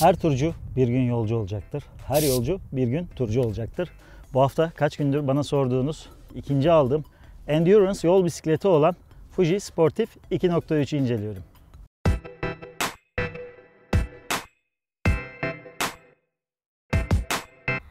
Her turcu bir gün yolcu olacaktır. Her yolcu bir gün turcu olacaktır. Bu hafta kaç gündür bana sorduğunuz ikinci aldığım Endurance yol bisikleti olan Fuji Sportif 2.3'ü inceliyorum.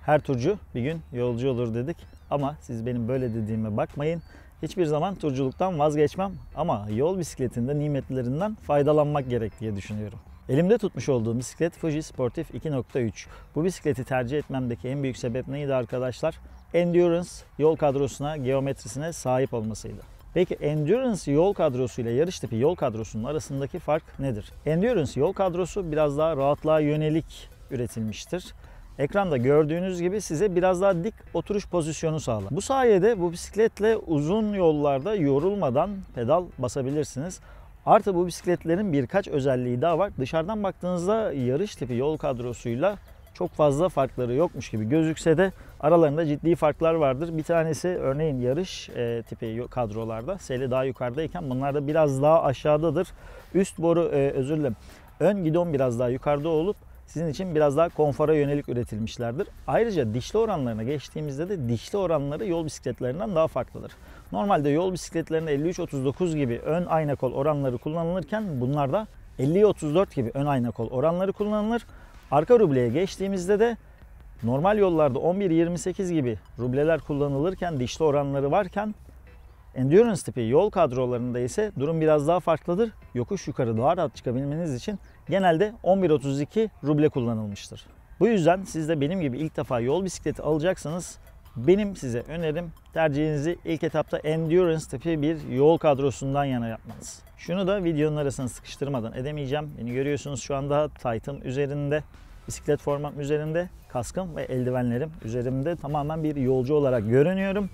Her turcu bir gün yolcu olur dedik ama siz benim böyle dediğime bakmayın. Hiçbir zaman turculuktan vazgeçmem ama yol bisikletinde nimetlerinden faydalanmak gerek diye düşünüyorum. Elimde tutmuş olduğum bisiklet Fuji Sportif 2.3. Bu bisikleti tercih etmemdeki en büyük sebep neydi arkadaşlar? Endurance yol kadrosuna, geometrisine sahip olmasıydı. Peki Endurance yol kadrosu ile yarış tipi yol kadrosunun arasındaki fark nedir? Endurance yol kadrosu biraz daha rahatlığa yönelik üretilmiştir. Ekranda gördüğünüz gibi size biraz daha dik oturuş pozisyonu sağlar. Bu sayede bu bisikletle uzun yollarda yorulmadan pedal basabilirsiniz. Artı bu bisikletlerin birkaç özelliği daha var. Dışarıdan baktığınızda yarış tipi yol kadrosuyla çok fazla farkları yokmuş gibi gözükse de aralarında ciddi farklar vardır. Bir tanesi örneğin yarış e, tipi kadrolarda seli daha yukarıdayken bunlar da biraz daha aşağıdadır. Üst boru e, özür dilerim. Ön gidon biraz daha yukarıda olup sizin için biraz daha konfora yönelik üretilmişlerdir. Ayrıca dişli oranlarına geçtiğimizde de dişli oranları yol bisikletlerinden daha farklıdır. Normalde yol bisikletlerinde 53-39 gibi ön ayna kol oranları kullanılırken bunlarda 50-34 gibi ön ayna kol oranları kullanılır. Arka rubleye geçtiğimizde de normal yollarda 11-28 gibi rubleler kullanılırken dişli oranları varken Endurance tipi yol kadrolarında ise durum biraz daha farklıdır. Yokuş yukarı daha rahat çıkabilmeniz için genelde 11.32 ruble kullanılmıştır. Bu yüzden siz de benim gibi ilk defa yol bisikleti alacaksanız benim size önerim tercihinizi ilk etapta Endurance tipi bir yol kadrosundan yana yapmanız. Şunu da videonun arasına sıkıştırmadan edemeyeceğim. Beni görüyorsunuz şu anda tight'ım üzerinde, bisiklet formam üzerinde, kaskım ve eldivenlerim üzerimde tamamen bir yolcu olarak görünüyorum.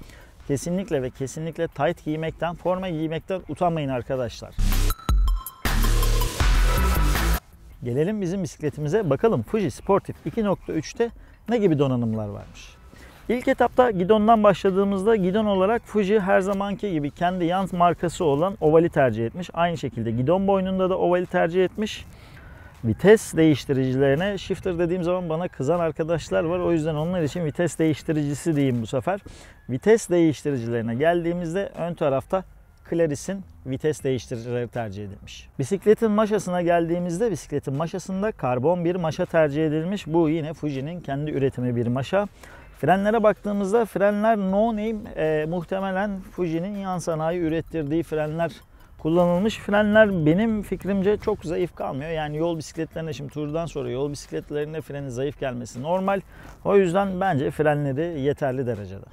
Kesinlikle ve kesinlikle tight giymekten, forma giymekten utanmayın arkadaşlar. Gelelim bizim bisikletimize bakalım Fuji Sportif 2.3'te ne gibi donanımlar varmış. İlk etapta gidondan başladığımızda gidon olarak Fuji her zamanki gibi kendi yan markası olan ovali tercih etmiş. Aynı şekilde gidon boynunda da ovali tercih etmiş. Vites değiştiricilerine shifter dediğim zaman bana kızan arkadaşlar var. O yüzden onlar için vites değiştiricisi diyeyim bu sefer. Vites değiştiricilerine geldiğimizde ön tarafta Claris'in vites değiştiricileri tercih edilmiş. Bisikletin maşasına geldiğimizde bisikletin maşasında karbon bir maşa tercih edilmiş. Bu yine Fuji'nin kendi üretimi bir maşa. Frenlere baktığımızda frenler no name e, muhtemelen Fuji'nin yan sanayi ürettirdiği frenler kullanılmış. Frenler benim fikrimce çok zayıf kalmıyor. Yani yol bisikletlerine şimdi turdan sonra yol bisikletlerine freni zayıf gelmesi normal. O yüzden bence frenleri yeterli derecede.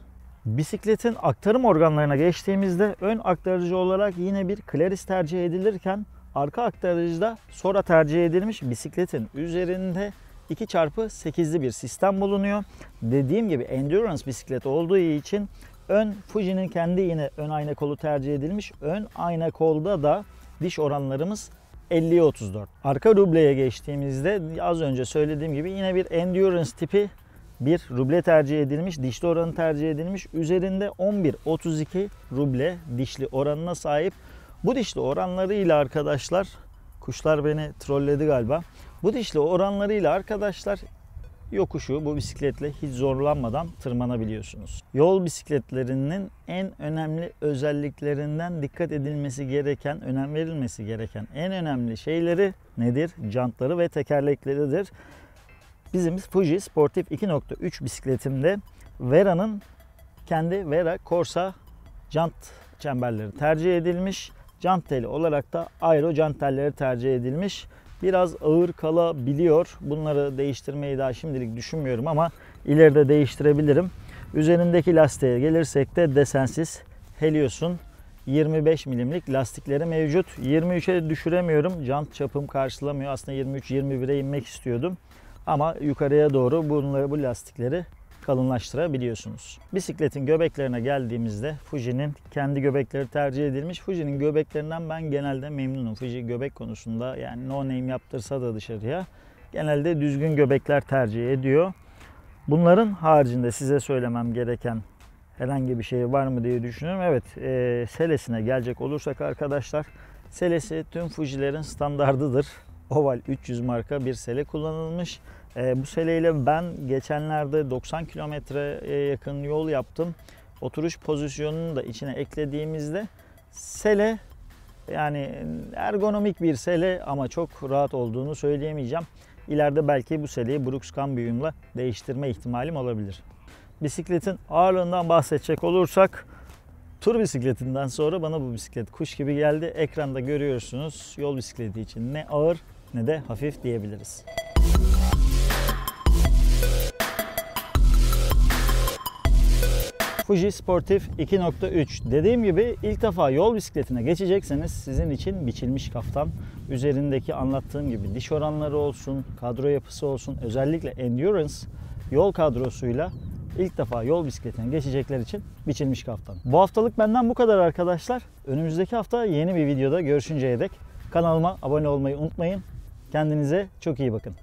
Bisikletin aktarım organlarına geçtiğimizde ön aktarıcı olarak yine bir Claris tercih edilirken arka aktarıcıda Sora tercih edilmiş. Bisikletin üzerinde 2x8'li bir sistem bulunuyor. Dediğim gibi endurance bisiklet olduğu için ön Fuji'nin kendi yine ön ayna kolu tercih edilmiş. Ön ayna kolda da diş oranlarımız 50'ye 34. Arka rubleye geçtiğimizde az önce söylediğim gibi yine bir endurance tipi bir ruble tercih edilmiş, dişli oranı tercih edilmiş. Üzerinde 11.32 ruble dişli oranına sahip. Bu dişli oranlarıyla arkadaşlar, kuşlar beni trolledi galiba. Bu dişli oranlarıyla arkadaşlar yokuşu bu bisikletle hiç zorlanmadan tırmanabiliyorsunuz. Yol bisikletlerinin en önemli özelliklerinden dikkat edilmesi gereken, önem verilmesi gereken en önemli şeyleri nedir? Jantları ve tekerlekleridir. Bizim Fuji Sportif 2.3 bisikletimde Vera'nın kendi Vera Corsa jant çemberleri tercih edilmiş. Jant teli olarak da Aero jant telleri tercih edilmiş. Biraz ağır kalabiliyor. Bunları değiştirmeyi daha şimdilik düşünmüyorum ama ileride değiştirebilirim. Üzerindeki lastiğe gelirsek de desensiz Helios'un 25 milimlik lastikleri mevcut. 23'e düşüremiyorum. Jant çapım karşılamıyor. Aslında 23-21'e inmek istiyordum. Ama yukarıya doğru bunları bu lastikleri kalınlaştırabiliyorsunuz. Bisikletin göbeklerine geldiğimizde Fuji'nin kendi göbekleri tercih edilmiş. Fuji'nin göbeklerinden ben genelde memnunum. Fuji göbek konusunda yani no name yaptırsa da dışarıya genelde düzgün göbekler tercih ediyor. Bunların haricinde size söylemem gereken herhangi bir şey var mı diye düşünüyorum. Evet, e, selesine gelecek olursak arkadaşlar, selesi tüm Fuji'lerin standardıdır. Oval 300 marka bir sele kullanılmış. E, bu seleyle ben geçenlerde 90 kilometreye yakın yol yaptım. Oturuş pozisyonunu da içine eklediğimizde sele yani ergonomik bir sele ama çok rahat olduğunu söyleyemeyeceğim. İleride belki bu seleyi Brooks Cambion'la değiştirme ihtimalim olabilir. Bisikletin ağırlığından bahsedecek olursak tur bisikletinden sonra bana bu bisiklet kuş gibi geldi. Ekranda görüyorsunuz yol bisikleti için ne ağır ne de hafif diyebiliriz. Fuji Sportif 2.3. Dediğim gibi ilk defa yol bisikletine geçecekseniz sizin için biçilmiş kaftan. Üzerindeki anlattığım gibi diş oranları olsun, kadro yapısı olsun, özellikle endurance yol kadrosuyla ilk defa yol bisikletine geçecekler için biçilmiş kaftan. Bu haftalık benden bu kadar arkadaşlar. Önümüzdeki hafta yeni bir videoda görüşünceye dek kanalıma abone olmayı unutmayın. Kendinize çok iyi bakın.